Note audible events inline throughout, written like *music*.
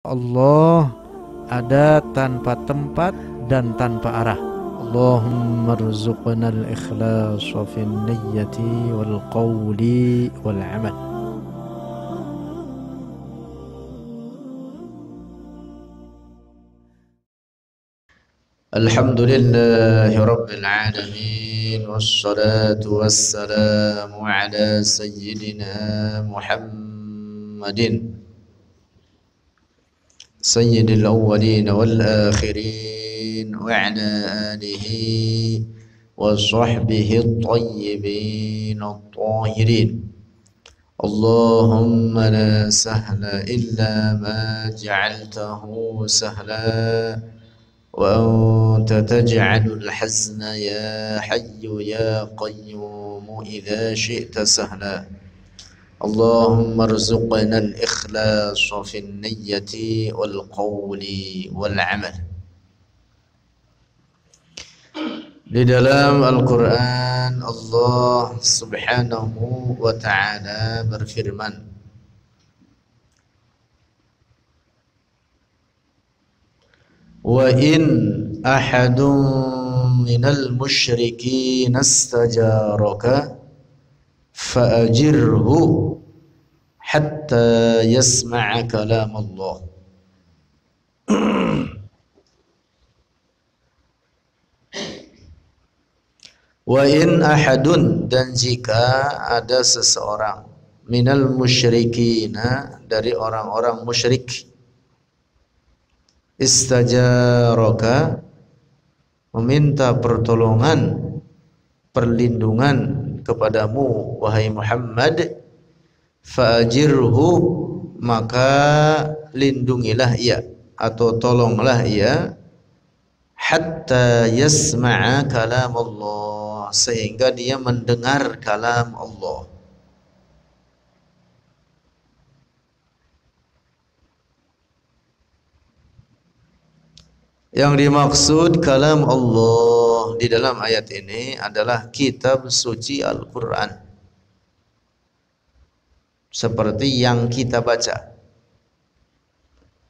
Allah ada tanpa tempat dan tanpa arah. Allahumma rzuqna al-ikhlas fi niyyati wal qawli wal amal. الحمد لله رب العالمين والصلاة والسلام على سيدنا محمد سيد الأولين والآخرين وعلى آله وصحبه الطيبين الطاهرين. اللهم لا سهل إلا ما جعلته سهلا وأنت تجعل الحزن يا حي يا قيوم إذا شئت سهلا. اللهم ارزقنا الإخلاص في النية والقول والعمل. لدلام القرآن الله سبحانه وتعالى برفرمان وإن أحد من المشركين استجارك فأجره hatta yasma'a kalam Allah Wa in ahadun dan jika ada seseorang minal musyrikina dari orang-orang musyrik. Istajaraka meminta pertolongan perlindungan kepadamu wahai Muhammad fajirhu maka lindungilah ia atau tolonglah ia hatta yasma'a kalam Allah sehingga dia mendengar kalam Allah. Yang dimaksud kalam Allah di dalam ayat ini adalah kitab suci Al-Quran seperti yang kita baca.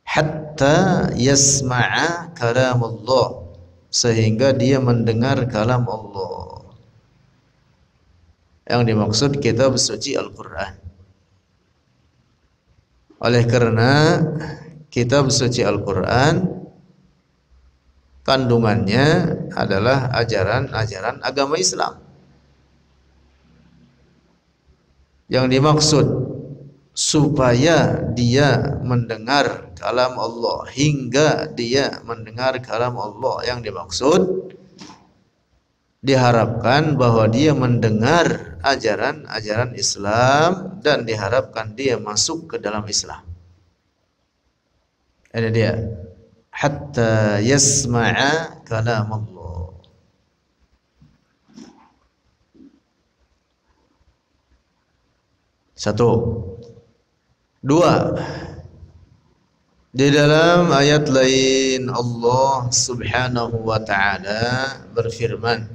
Hatta yasma'a kalam sehingga dia mendengar kalam Allah. Yang dimaksud kitab suci Al-Quran. Oleh karena kitab suci Al-Quran kandungannya adalah ajaran-ajaran agama Islam. Yang dimaksud supaya dia mendengar kalam Allah hingga dia mendengar kalam Allah yang dimaksud. Diharapkan bahwa dia mendengar ajaran-ajaran Islam dan diharapkan dia masuk ke dalam Islam. Ini dia. Hatta yasma'a kalam Allah satu Dua. Di dalam ayat lain Allah subhanahu wa ta'ala berfirman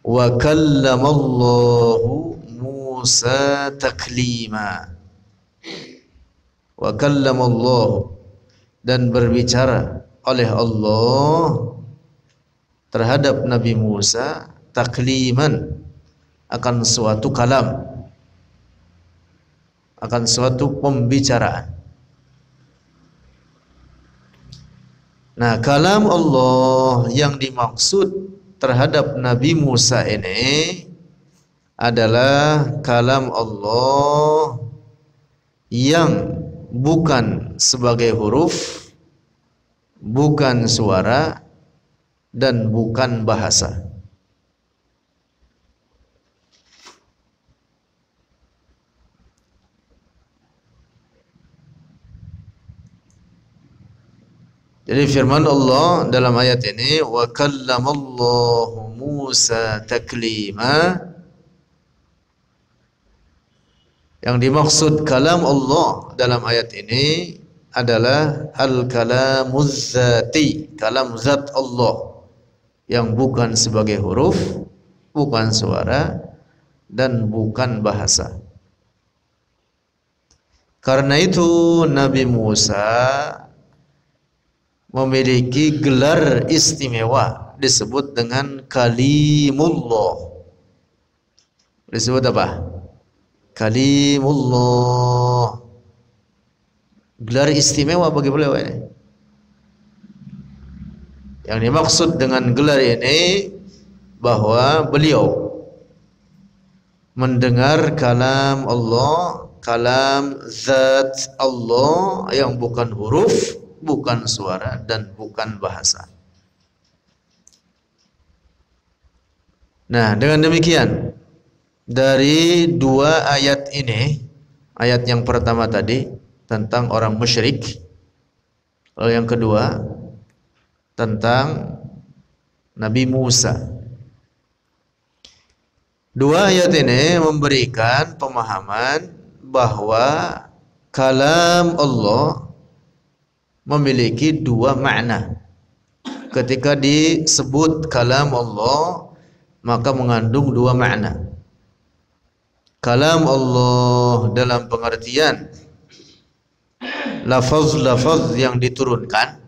Wa kallamallahu Musa taklima. Wa kallamallahu. Dan berbicara oleh Allah terhadap Nabi Musa takliman akan suatu kalam akan suatu pembicaraan. Nah, kalam Allah yang dimaksud terhadap Nabi Musa ini adalah kalam Allah yang bukan sebagai huruf, bukan suara, dan bukan bahasa. Jadi firman Allah dalam ayat ini wa kallamallahu Musa taklima Yang dimaksud kalam Allah dalam ayat ini adalah al-kalamuz zati, kalam zat Allah yang bukan sebagai huruf, bukan suara dan bukan bahasa. Karena itu Nabi Musa memiliki gelar istimewa disebut dengan kalimullah. Disebut apa? Kalimullah. Gelar istimewa bagi beliau ini. Yang dimaksud dengan gelar ini bahwa beliau mendengar kalam Allah, kalam zat Allah yang bukan huruf bukan suara dan bukan bahasa. Nah, dengan demikian dari dua ayat ini, ayat yang pertama tadi tentang orang musyrik, lalu yang kedua tentang Nabi Musa. Dua ayat ini memberikan pemahaman bahwa kalam Allah memiliki dua makna. Ketika disebut kalam Allah maka mengandung dua makna. Kalam Allah dalam pengertian lafaz-lafaz yang diturunkan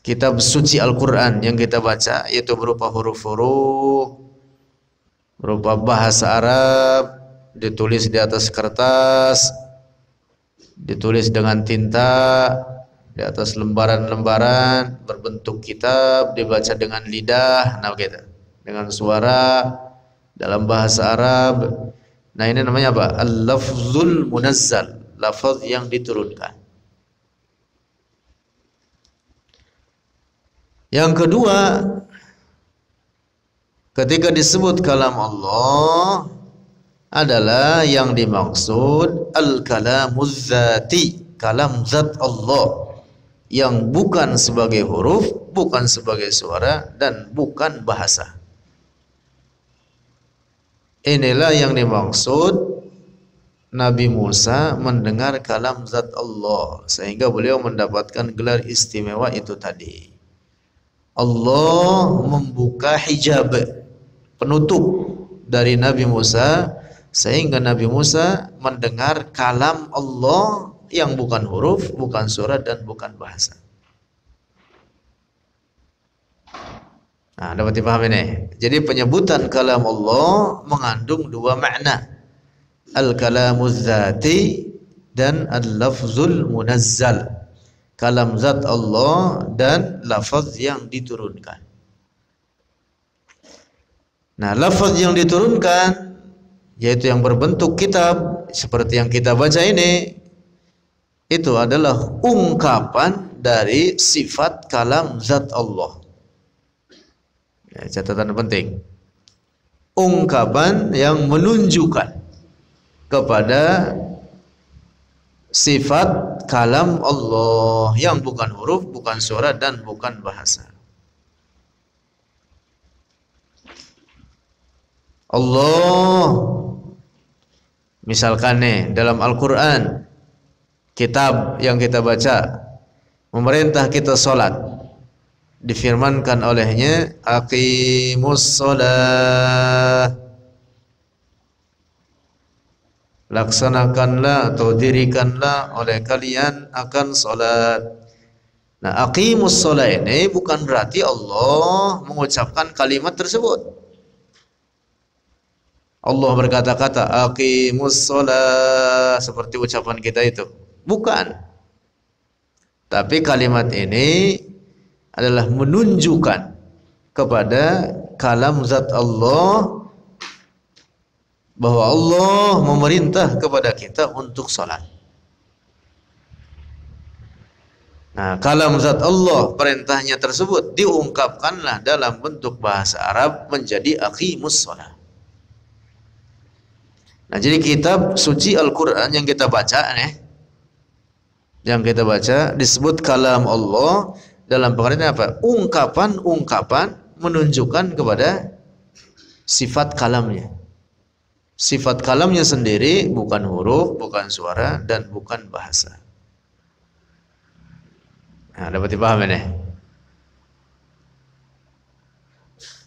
kitab suci Al-Quran yang kita baca yaitu berupa huruf-huruf berupa bahasa Arab ditulis di atas kertas ditulis dengan tinta di atas lembaran-lembaran berbentuk kitab dibaca dengan lidah nah begitu dengan suara dalam bahasa Arab. Nah ini namanya apa? Al-lafzul munazzal lafaz yang diturunkan. Yang kedua ketika disebut kalam Allah adalah yang dimaksud al-kalamuz zati, kalam zat Allah yang bukan sebagai huruf, bukan sebagai suara dan bukan bahasa. Inilah yang dimaksud Nabi Musa mendengar kalam zat Allah sehingga beliau mendapatkan gelar istimewa itu tadi. Allah membuka hijab penutup dari Nabi Musa sehingga Nabi Musa mendengar kalam Allah yang bukan huruf, bukan surat dan bukan bahasa. Nah, dapat dipahami nih. Jadi penyebutan kalam Allah mengandung dua makna. Al-kalamuz zati dan al-lafzul munazzal. Kalam zat Allah dan lafaz yang diturunkan. Nah, lafaz yang diturunkan yaitu yang berbentuk kitab seperti yang kita baca ini itu adalah ungkapan dari sifat kalam zat Allah. Ya, catatan penting. Ungkapan yang menunjukkan kepada sifat kalam Allah yang bukan huruf, bukan suara dan bukan bahasa. Allah Misalkan nih dalam Al-Quran kitab yang kita baca memerintah kita sholat difirmankan olehnya aqimus sholat. Laksanakanlah atau dirikanlah oleh kalian akan sholat. Nah aqimus sholat ini bukan berarti Allah mengucapkan kalimat tersebut Allah berkata-kata aqimus shalah seperti ucapan kita itu. Bukan. Tapi kalimat ini adalah menunjukkan kepada kalam zat Allah bahwa Allah memerintah kepada kita untuk salat. Nah, kalam zat Allah perintahnya tersebut diungkapkanlah dalam bentuk bahasa Arab menjadi aqimus shalah. Nah, jadi kitab suci Al-Qur'an yang kita baca nih yang kita baca disebut kalam Allah dalam pengertian apa? Ungkapan-ungkapan menunjukkan kepada sifat kalamnya. Sifat kalamnya sendiri bukan huruf, bukan suara dan bukan bahasa. Nah, dapat dipahami nih?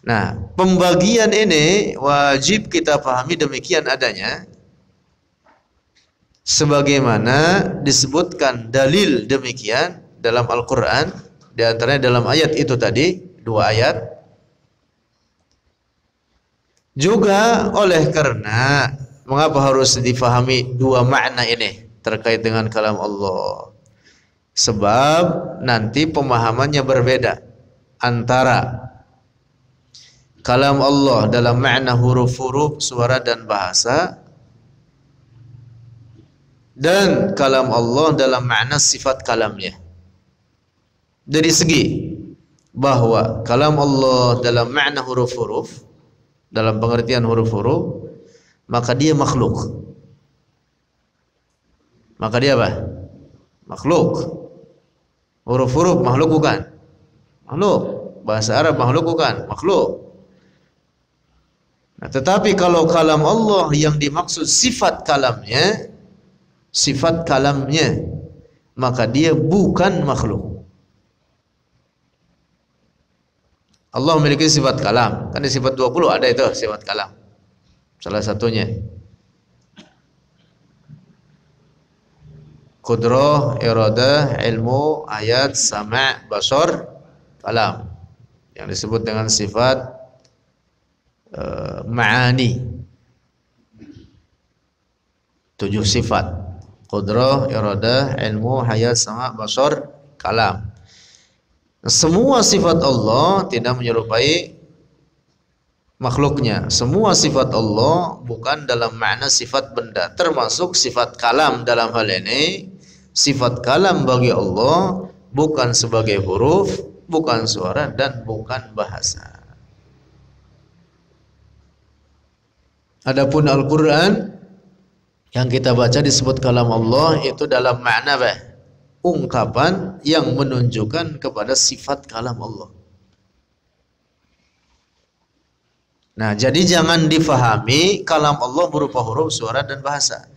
Nah, pembagian ini wajib kita pahami demikian adanya. sebagaimana disebutkan dalil demikian dalam Al-Qur'an di antaranya dalam ayat itu tadi dua ayat juga oleh karena mengapa harus difahami dua makna ini terkait dengan kalam Allah sebab nanti pemahamannya berbeda antara kalam Allah dalam makna huruf-huruf suara dan bahasa dan kalam Allah dalam makna sifat kalamnya. Dari segi bahwa kalam Allah dalam makna huruf-huruf dalam pengertian huruf-huruf maka dia makhluk. Maka dia apa? Makhluk. Huruf-huruf makhluk bukan? Makhluk. Bahasa Arab makhluk bukan? Makhluk. Nah, tetapi kalau kalam Allah yang dimaksud sifat kalamnya sifat kalamnya maka dia bukan makhluk. Allah memiliki sifat kalam. Kan di sifat 20 ada itu sifat kalam. Salah satunya. Kudroh, irada, ilmu, ayat, sama, basor, kalam. Yang disebut dengan sifat uh, ma'ani tujuh sifat Qudrah, iradah, ilmu, hayat, sama, basar, kalam. Semua sifat Allah tidak menyerupai makhluknya. Semua sifat Allah bukan dalam makna sifat benda, termasuk sifat kalam dalam hal ini. Sifat kalam bagi Allah bukan sebagai huruf, bukan suara dan bukan bahasa. Adapun Al-Qur'an yang kita baca disebut kalam Allah itu dalam makna apa? ungkapan yang menunjukkan kepada sifat kalam Allah. Nah, jadi jangan difahami kalam Allah berupa huruf, suara dan bahasa.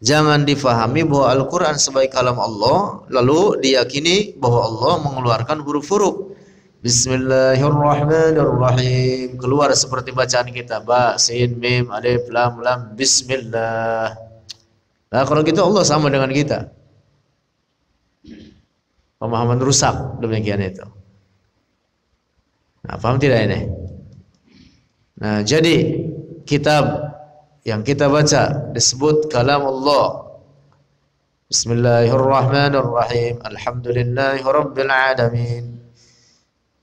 Jangan difahami bahwa Al-Qur'an sebagai kalam Allah lalu diyakini bahwa Allah mengeluarkan huruf-huruf. Bismillahirrahmanirrahim. Keluar seperti bacaan kita ba, sin, mim, alif, lam, lam, bismillah. Nah kalau gitu Allah sama dengan kita. Pemahaman rusak demikian itu. Nah, paham tidak ini? Nah, jadi kitab yang kita baca disebut kalam Allah. Bismillahirrahmanirrahim. Alhamdulillahirabbil alamin.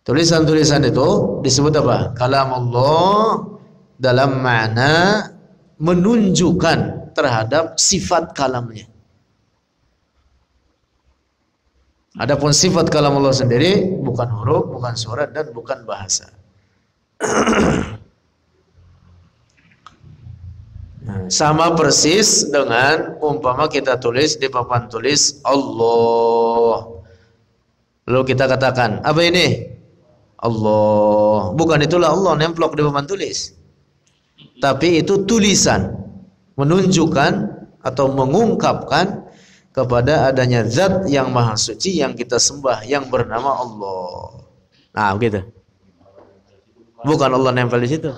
Tulisan-tulisan itu disebut apa? Kalam Allah dalam makna menunjukkan terhadap sifat kalamnya. Adapun sifat kalam Allah sendiri bukan huruf, bukan surat dan bukan bahasa. *clears throat* Sama persis dengan umpama kita tulis di papan tulis Allah. Lalu kita katakan, apa ini? Allah. Bukan itulah Allah nemplok di papan tulis. Tapi itu tulisan menunjukkan atau mengungkapkan kepada adanya zat yang maha suci yang kita sembah yang bernama Allah. Nah, begitu. Bukan Allah nempel di situ.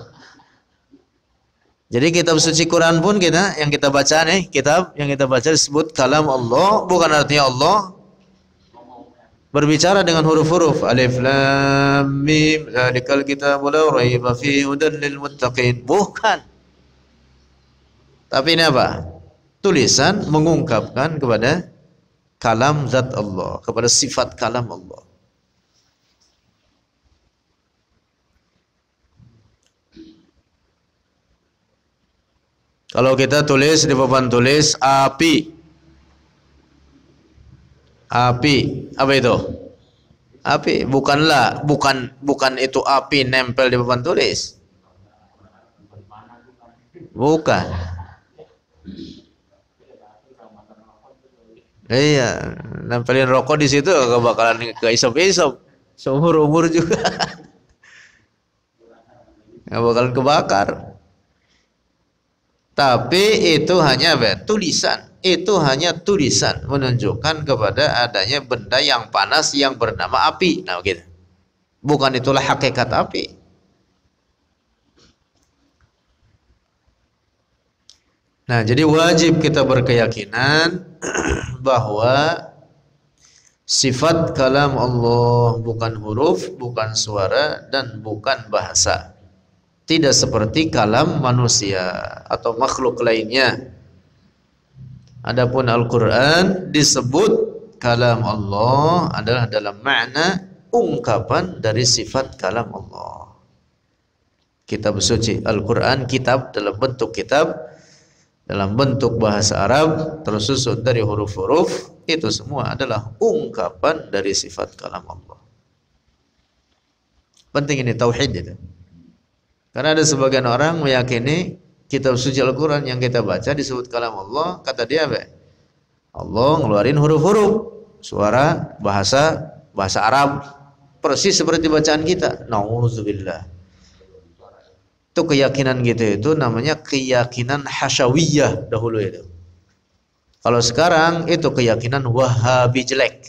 Jadi kitab suci Quran pun kita yang kita baca nih, kitab yang kita baca disebut kalam Allah, bukan artinya Allah berbicara dengan huruf-huruf alif lam mim zalikal kitabul la raiba fihi hudan lil muttaqin. Bukan. Tapi ini apa? Tulisan mengungkapkan kepada kalam zat Allah, kepada sifat kalam Allah. Kalau kita tulis di papan tulis api. Api, apa itu? Api, bukanlah bukan bukan itu api nempel di papan tulis. Bukan. Iya, nempelin rokok di situ gak bakalan ke isop-isop. Seumur umur juga. *laughs* gak bakalan kebakar. Tapi itu hanya apa? tulisan. Itu hanya tulisan menunjukkan kepada adanya benda yang panas yang bernama api. Nah, begitu. Bukan itulah hakikat api. Nah, jadi wajib kita berkeyakinan *clears throat* bahwa sifat kalam Allah bukan huruf, bukan suara dan bukan bahasa. Tidak seperti kalam manusia atau makhluk lainnya. Adapun Al-Qur'an disebut kalam Allah adalah dalam makna ungkapan dari sifat kalam Allah. Kitab suci Al-Qur'an kitab dalam bentuk kitab dalam bentuk bahasa Arab tersusun dari huruf-huruf itu semua adalah ungkapan dari sifat kalam Allah. Penting ini tauhid itu. Karena ada sebagian orang meyakini kitab suci Al-Qur'an yang kita baca disebut kalam Allah, kata dia apa? Allah ngeluarin huruf-huruf, suara bahasa bahasa Arab persis seperti bacaan kita. Nauzubillah itu keyakinan gitu itu namanya keyakinan hasyawiyah dahulu itu. Kalau sekarang itu keyakinan wahabi jelek.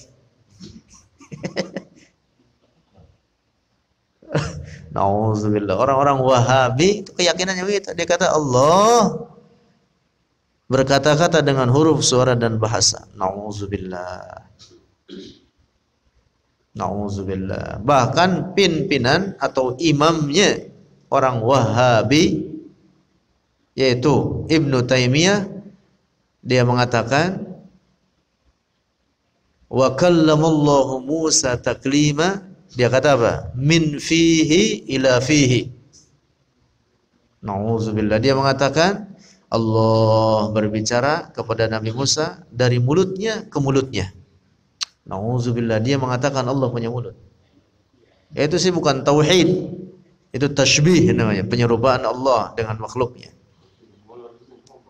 *laughs* Nauzubillah. Orang-orang wahabi itu keyakinannya begitu. Dia kata Allah berkata-kata dengan huruf suara dan bahasa. Nauzubillah. Nauzubillah. Bahkan pimpinan atau imamnya orang Wahabi yaitu Ibnu Taimiyah dia mengatakan wa kallamallahu Musa taklima dia kata apa? Min fihi ila fihi. Nauzubillah. Dia mengatakan Allah berbicara kepada Nabi Musa dari mulutnya ke mulutnya. Nauzubillah. Dia mengatakan Allah punya mulut. Itu sih bukan tauhid, itu tashbih namanya, penyerupaan Allah dengan makhluknya.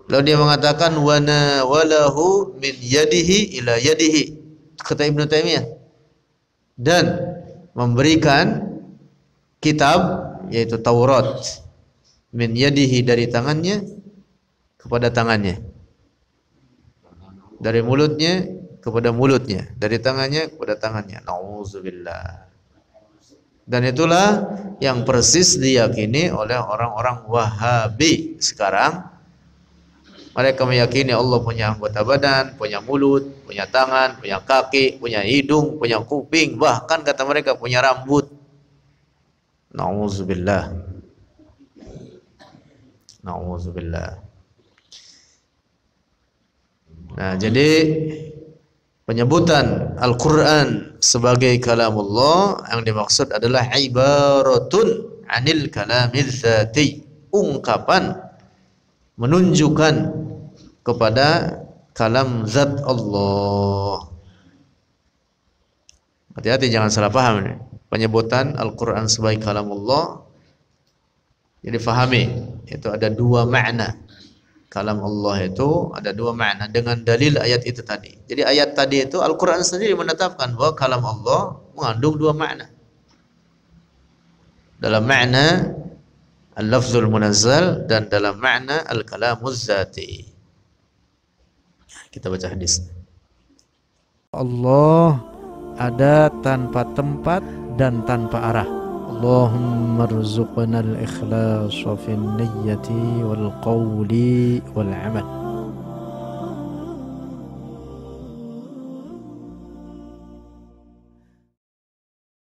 Lalu dia mengatakan wana walahu min yadihi ila yadihi. Kata Ibnu Taimiyah. Dan memberikan kitab yaitu Taurat min yadihi dari tangannya kepada tangannya. Dari mulutnya kepada mulutnya. Dari tangannya kepada tangannya. Nauzubillah. Dan itulah yang persis diyakini oleh orang-orang Wahabi sekarang. Mereka meyakini Allah punya anggota badan, punya mulut, punya tangan, punya kaki, punya hidung, punya kuping, bahkan kata mereka punya rambut. Nauzubillah. Nauzubillah. Nah, jadi penyebutan Al-Quran sebagai kalamullah yang dimaksud adalah ibaratun anil kalamil zati ungkapan menunjukkan kepada kalam zat Allah hati-hati jangan salah paham ini penyebutan Al-Quran sebagai kalamullah jadi fahami itu ada dua makna kalam Allah itu ada dua makna dengan dalil ayat itu tadi. Jadi ayat tadi itu Al-Quran sendiri menetapkan bahwa kalam Allah mengandung dua makna. Dalam makna al-lafzul munazzal dan dalam makna al-kalamuz zati. Kita baca hadis. Allah ada tanpa tempat dan tanpa arah. Allahumma rzuqna al-ikhlas fi niyyati wal qawli wal amal.